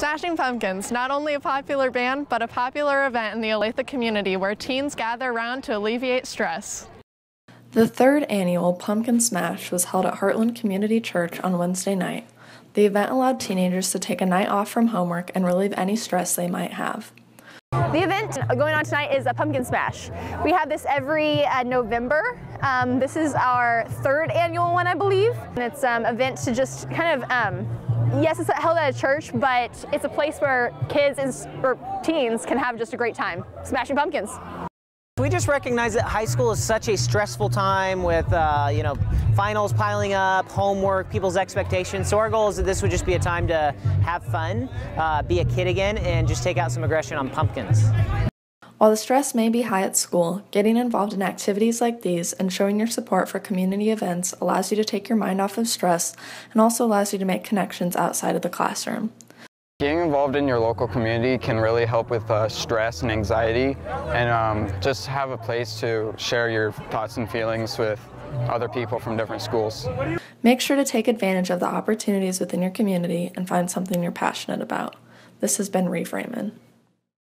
Smashing Pumpkins, not only a popular band, but a popular event in the Olathe community where teens gather around to alleviate stress. The third annual Pumpkin Smash was held at Heartland Community Church on Wednesday night. The event allowed teenagers to take a night off from homework and relieve any stress they might have. The event going on tonight is a pumpkin smash. We have this every uh, November. Um, this is our third annual one, I believe. And it's an um, event to just kind of, um, yes, it's held at a church, but it's a place where kids and, or teens can have just a great time smashing pumpkins. We just recognize that high school is such a stressful time with, uh, you know, finals piling up, homework, people's expectations. So our goal is that this would just be a time to have fun, uh, be a kid again, and just take out some aggression on pumpkins. While the stress may be high at school, getting involved in activities like these and showing your support for community events allows you to take your mind off of stress and also allows you to make connections outside of the classroom. Getting involved in your local community can really help with uh, stress and anxiety and um, just have a place to share your thoughts and feelings with other people from different schools. Make sure to take advantage of the opportunities within your community and find something you're passionate about. This has been Reef Raymond.